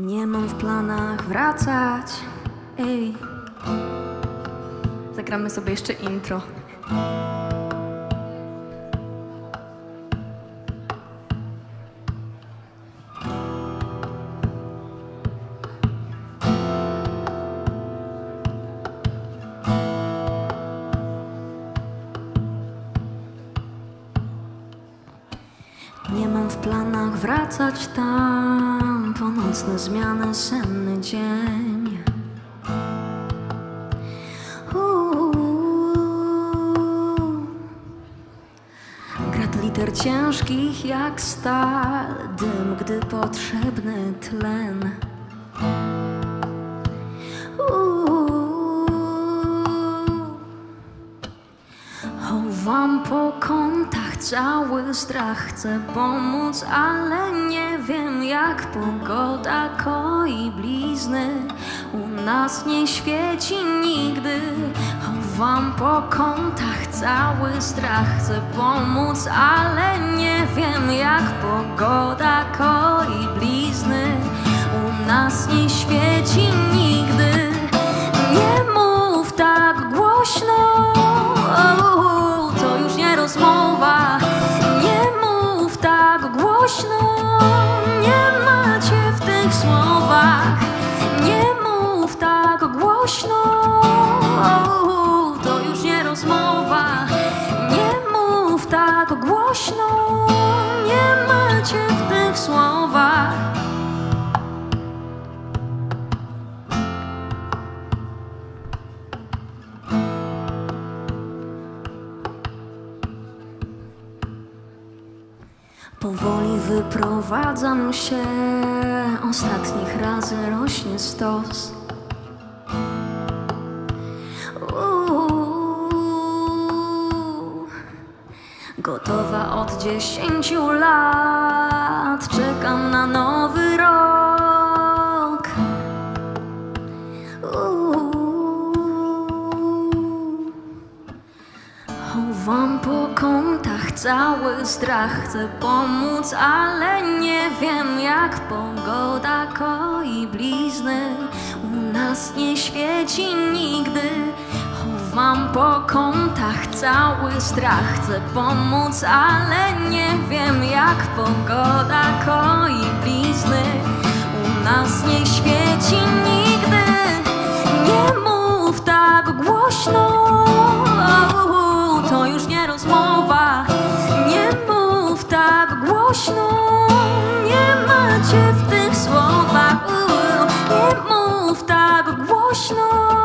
Nie mam w planach wracać. Ej. Zagramy sobie jeszcze intro. Nie mam w planach wracać tam Po nocne zmiany, senny dzień Uuu. Grad liter ciężkich jak stal Dym, gdy potrzebny tlen Chowam po kątach cały strach, chcę pomóc, ale nie wiem jak pogoda koi blizny. U nas nie świeci nigdy. Chowam po kątach cały strach, chcę pomóc, ale nie tak głośno, nie macie w tych słowach. Powoli wyprowadzam się, ostatnich razy rośnie stos. Gotowa od dziesięciu lat, czekam na nowy rok. Chowam po kątach cały strach, chcę pomóc, ale nie wiem jak pogoda koi blizny. U nas nie świeci nigdy. Chowam po kątach cały strach, chcę pomóc, ale nie wiem jak pogoda koi blizny. U nas nie świeci nigdy. Nie mów tak głośno, to już nie rozmowa. Nie mów tak głośno, nie macie w tych słowach. Nie mów tak głośno,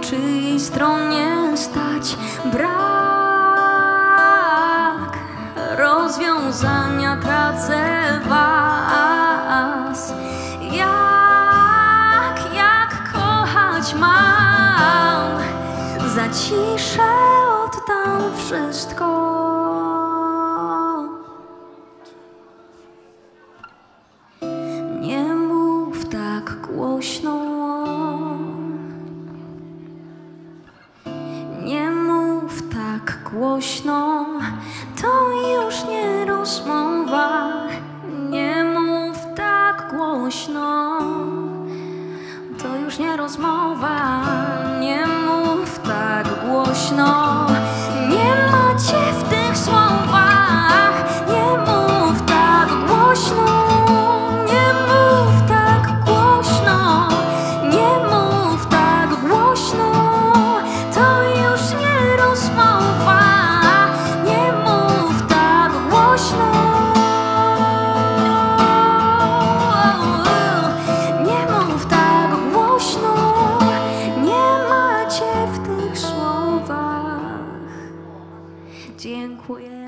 czyjej stronie stać? Brak rozwiązania tracę was. Jak, jak kochać mam? Zaciszę, oddam wszystko. Głośno, to już nie rozmowa. Nie mów tak głośno, to już nie rozmowa. Nie mów tak głośno. się w tych słowach. Dziękuję.